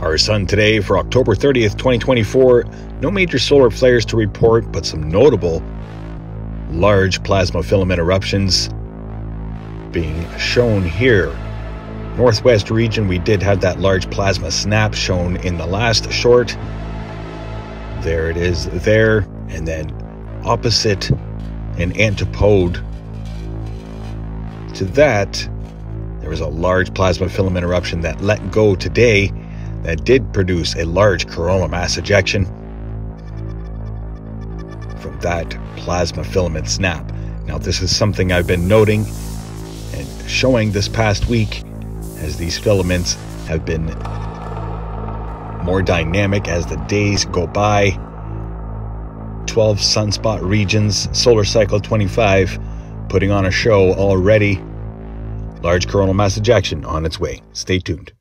Our sun today for October 30th, 2024. No major solar flares to report, but some notable large plasma filament eruptions being shown here. Northwest region, we did have that large plasma snap shown in the last short. There it is there. And then opposite and antipode to that, there was a large plasma filament eruption that let go today that did produce a large coronal mass ejection from that plasma filament snap. Now, this is something I've been noting and showing this past week as these filaments have been more dynamic as the days go by. 12 sunspot regions, solar cycle 25, putting on a show already. Large coronal mass ejection on its way. Stay tuned.